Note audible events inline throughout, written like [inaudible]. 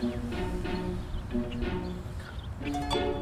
Thank you.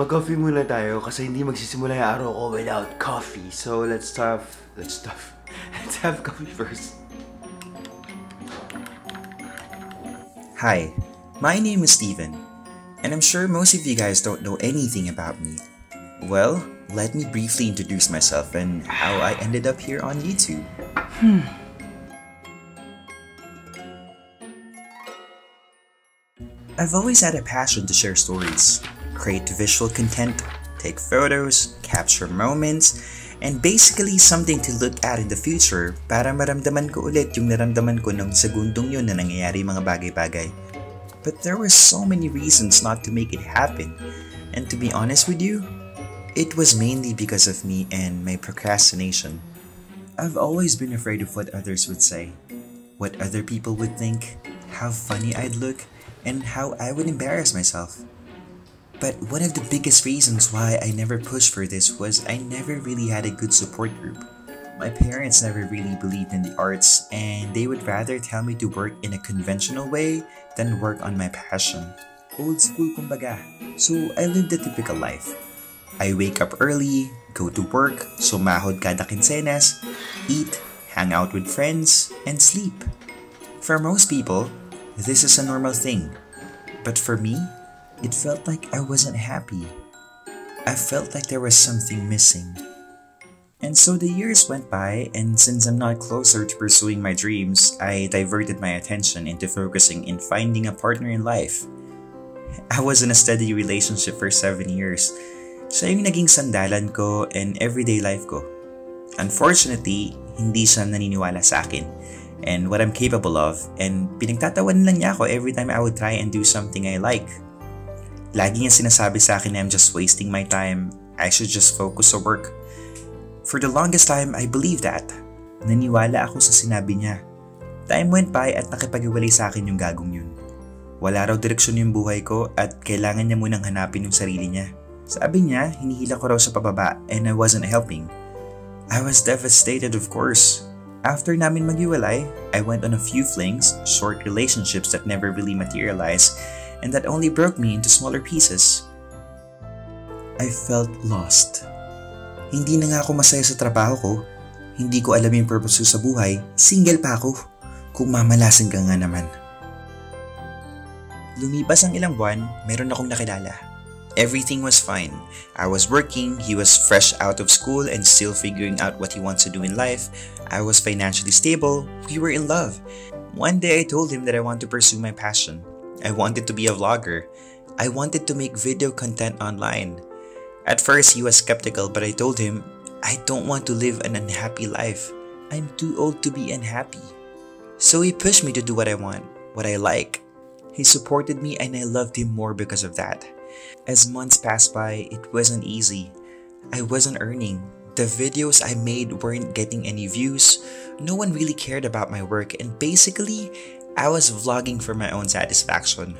Mag-coffee muna tayo kasi hindi magsisimula yung araw ko without coffee. So let's have, let's have, [laughs] let's have coffee first. Hi, my name is Steven, and I'm sure most of you guys don't know anything about me. Well, let me briefly introduce myself and how I ended up here on YouTube. Hmm. I've always had a passion to share stories, create visual content, take photos, capture moments, and basically something to look at in the future para maramdaman ko ulit yung naramdaman ko nung segundong yun na nangyayari mga bagay-bagay. But there were so many reasons not to make it happen, and to be honest with you, it was mainly because of me and my procrastination. I've always been afraid of what others would say, what other people would think, how funny I'd look, and how I would embarrass myself. But one of the biggest reasons why I never pushed for this was I never really had a good support group. My parents never really believed in the arts, and they would rather tell me to work in a conventional way than work on my passion. Old school kumbaga. So I lived a typical life. I wake up early, go to work, sumahod kada quincenas, eat, hang out with friends, and sleep. For most people, this is a normal thing. But for me, it felt like I wasn't happy. I felt like there was something missing. And so the years went by, and since I'm not closer to pursuing my dreams, I diverted my attention into focusing in finding a partner in life. I was in a steady relationship for 7 years. Siya yung naging sandalan ko and everyday life ko. Unfortunately, hindi siya naniniwala sa akin and what I'm capable of and pinagtatawan lang niya ako every time I would try and do something I like. Lagi niya sinasabi sa akin na I'm just wasting my time, I should just focus sa work. For the longest time, I believed that. Naniwala ako sa sinabi niya. Time went by at nakipag-iwalay sa akin yung gagong yun. Wala raw direksyon yung buhay ko at kailangan niya munang hanapin yung sarili niya. Sabi niya, hinihila ko raw sa pababa and I wasn't helping. I was devastated of course. After namin maghiwalay, I went on a few flings, short relationships that never really materialized, and that only broke me into smaller pieces. I felt lost. Hindi na nga ako masaya sa trabaho ko. Hindi ko alam yung purpose ko sa buhay. Single pa ako. Kung mamalasin ka nga naman. Lumipas ang ilang buwan, meron akong nakilala. Everything was fine. I was working, he was fresh out of school and still figuring out what he wants to do in life. I was financially stable, we were in love. One day I told him that I want to pursue my passion. I wanted to be a vlogger. I wanted to make video content online. At first, he was skeptical, but I told him, I don't want to live an unhappy life. I'm too old to be unhappy. So he pushed me to do what I want, what I like. He supported me and I loved him more because of that. As months passed by, it wasn't easy. I wasn't earning. The videos I made weren't getting any views. No one really cared about my work, and basically, I was vlogging for my own satisfaction.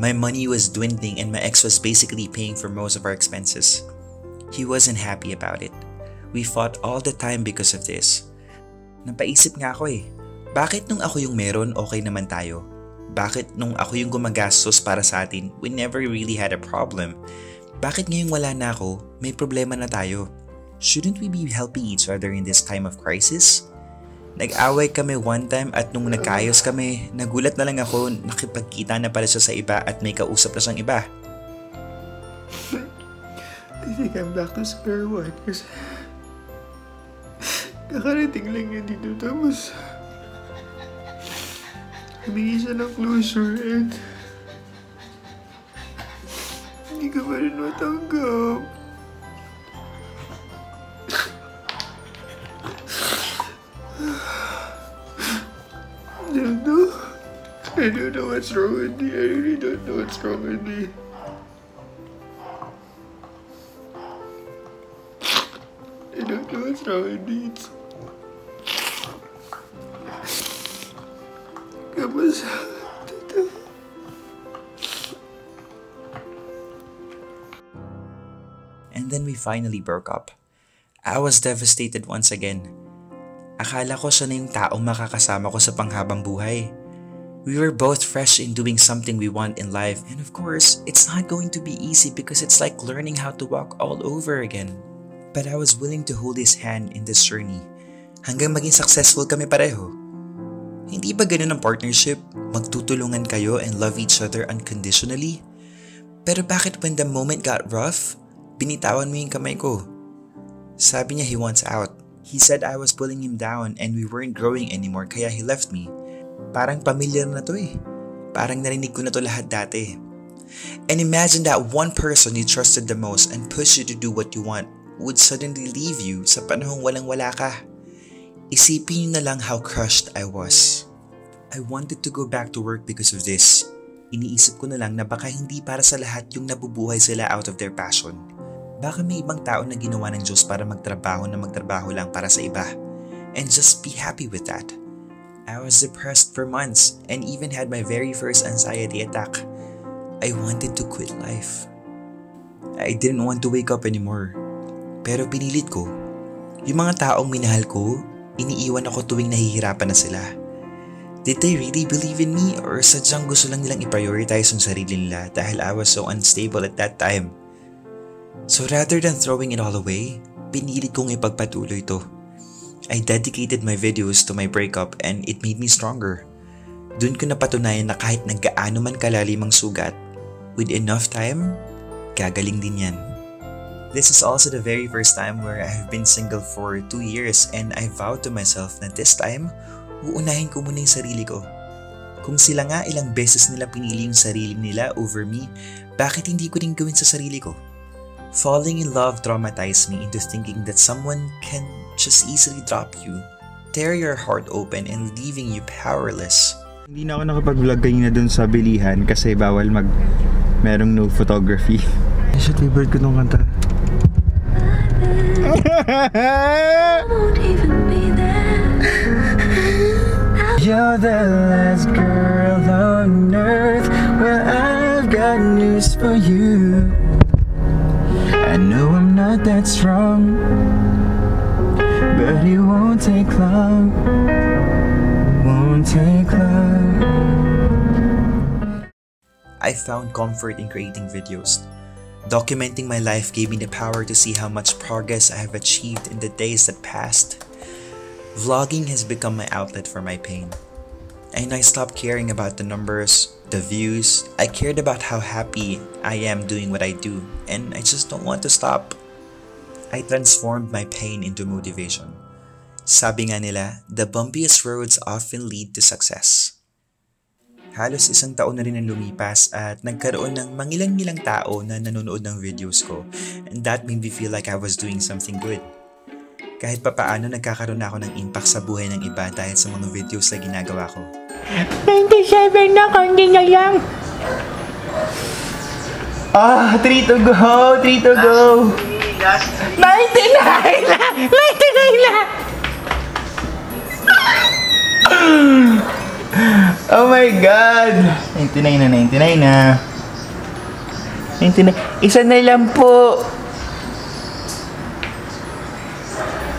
My money was dwindling, and my ex was basically paying for most of our expenses. He wasn't happy about it. We fought all the time because of this. Napaisip nga ako eh, bakit nung ako yung meron okay naman tayo? Bakit nung ako yung gumagastos para sa atin, we never really had a problem? Bakit ngayong wala na ako, may problema na tayo? Shouldn't we be helping each other in this time of crisis? Nag-away kami one time at nung nagkayos kami, nagulat na lang ako nakipagkita na pala siya sa iba at may kausap na siyang iba. I think I'm back to square one kasi kakarating lang yan dito tapos humingi siya ng closure and hindi ka pa rin matanggap. I don't know what's wrong with me. I really don't know what's wrong with me. I don't know what's wrong with me. It's... Tapos, And then we finally broke up. I was devastated once again. Akala ko siya na yung taong makakasama ko sa panghabang buhay. We were both fresh in doing something we want in life, and of course, it's not going to be easy because it's like learning how to walk all over again. But I was willing to hold his hand in this journey hanggang maging successful kami pareho. Hindi ba ganun ang partnership? Magtutulungan kayo and love each other unconditionally? Pero bakit when the moment got rough, binitawan mo yung kamay ko? Sabi niya he wants out. He said I was pulling him down and we weren't growing anymore kaya he left me. Parang pamilyar na to eh. Parang narinig ko na to lahat dati. And imagine that one person you trusted the most and pushed you to do what you want would suddenly leave you sa panahong walang-wala ka. Isipin niyo na lang how crushed I was. I wanted to go back to work because of this. Iniisip ko na lang na baka hindi para sa lahat yung nabubuhay sila out of their passion. Baka may ibang tao na ginawa ng Diyos para magtrabaho na magtrabaho lang para sa iba. And just be happy with that. I was depressed for months and even had my very first anxiety attack. I wanted to quit life. I didn't want to wake up anymore. Pero pinilit ko. Yung mga taong minahal ko, iniiwan ako tuwing nahihirapan na sila. Did they really believe in me or sadyang gusto lang nilang i-prioritize yung sarili nila dahil I was so unstable at that time? So rather than throwing it all away, pinilit kong ipagpatuloy to. I dedicated my videos to my breakup and it made me stronger. Doon ko napatunayan na kahit naggaano man kalalim ang sugat, with enough time, gagaling din yan. This is also the very first time where I have been single for 2 years and I vowed to myself na this time, uunahin ko muna yung sarili ko. Kung sila nga ilang beses nila pinili yung sarili nila over me, bakit hindi ko din gawin sa sarili ko? Falling in love traumatized me into thinking that someone can just easily drop you, tear your heart open, and leaving you powerless. Hindi na ako nakapag-vlog kanina dun sa bilihan kasi bawal mag... merong no photography. Shit, favorite ko nung kanta. won't even be there. You're the last girl on earth Well, I've got news for you I know I'm not that strong But it won't take long Won't take long I found comfort in creating videos. Documenting my life gave me the power to see how much progress I have achieved in the days that passed. Vlogging has become my outlet for my pain. And I stopped caring about the numbers, the views. I cared about how happy I am doing what I do, and I just don't want to stop. I transformed my pain into motivation. Sabi nga nila, the bumpiest roads often lead to success. Halos isang taon na rin ang lumipas at nagkaroon ng mangilang-ilang tao na nanonood ng videos ko and that made me feel like I was doing something good. Kahit papaano nagkakaroon na ako ng impact sa buhay ng iba dahil sa mga videos na ginagawa ko. 97 na, konti na lang. Ah, 3 to go! 3 to go! 99 na! 99 na! Oh my God! 99 na, 99 na. 99. Isa na lang po.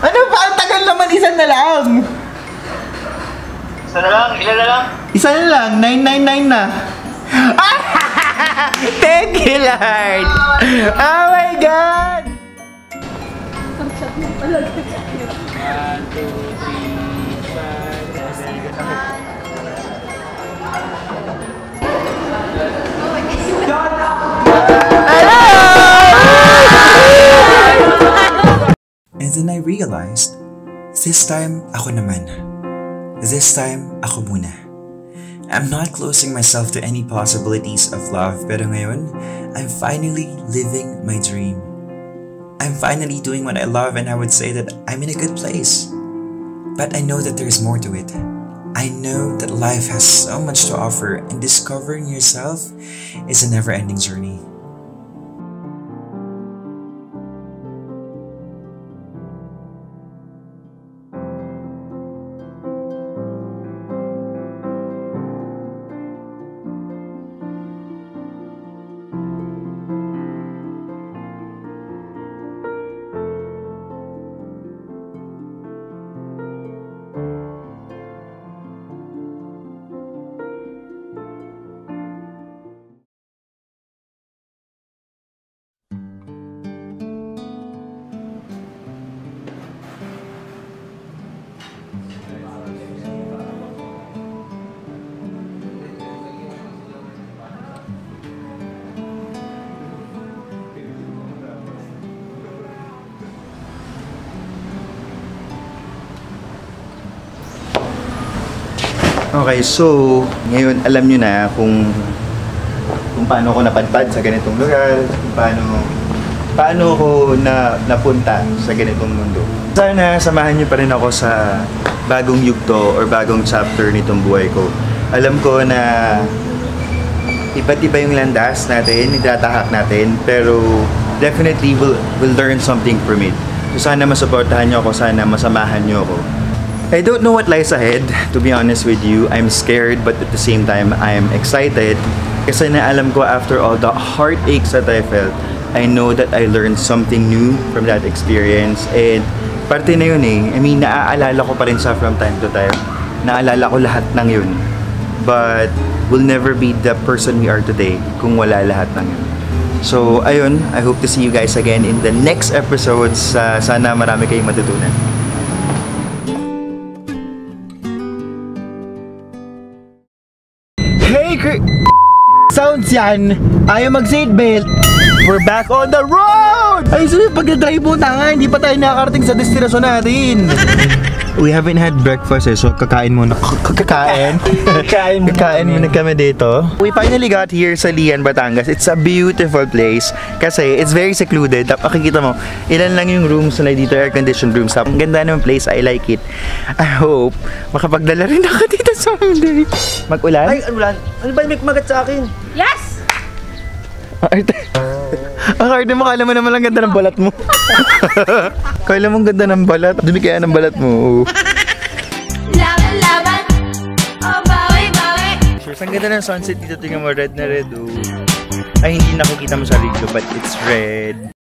Ano pa? Ang tagal naman, isa na lang. Isa na lang, ilan na lang? Isa na lang, 999 na. [laughs] Thank you, Lord! Oh my God! And then I realized, this time ako naman. This time ako muna. I'm not closing myself to any possibilities of love pero ngayon, I'm finally living my dream. I'm finally doing what I love and I would say that I'm in a good place. But I know that there's more to it. I know that life has so much to offer and discovering yourself is a never-ending journey. Okay, so ngayon alam nyo na kung kung paano ako napadpad sa ganitong lugar, kung paano paano ako na napunta sa ganitong mundo. Sana samahan niyo pa rin ako sa bagong yugto or bagong chapter nitong buhay ko. Alam ko na iba't iba yung landas natin, itatahak natin, pero definitely we'll, we'll learn something from it. So sana masuportahan niyo ako, sana masamahan niyo ako. I don't know what lies ahead, to be honest with you. I'm scared, but at the same time, I am excited. Kasi naalam ko after all the heartaches that I felt, I know that I learned something new from that experience. And parte na yun eh. I mean, naaalala ko pa rin siya from time to time. Naalala ko lahat ng yun. But we'll never be the person we are today kung wala lahat ng yun. So, ayun, I hope to see you guys again in the next episodes. Uh, sana marami kayong matutunan. Cr- Sounds yan! Ayaw mag-seatbelt! We're back on the road! Ay, sunod pagdadrive mo na nga, hindi pa tayo nakakarating sa destinasyon natin. We haven't had breakfast eh, so kakain muna. Kakain? [laughs] Kakain muna Kakain muna kami dito. We finally got here sa Lian, Batangas. It's a beautiful place kasi it's very secluded. Tap, makikita mo, ilan lang yung rooms na dito, air-conditioned rooms. Ang ganda ng place, I like it. I hope makapagdala rin ako dito someday. Mag-ulan? Ay, lang? Ano ba yung may kumagat sa akin? Yes! Arte. [laughs] Ang arte mo, kala mo naman ang ganda ng balat mo. [laughs] kala mo ang ganda ng balat. Dumi kaya ng balat mo. Laban, laban! Oh, bawi, bawi! Sure, ang ganda ng sunset dito. Tingnan mo, red na red. Oh. Ay, hindi nakikita mo sa video, but it's red.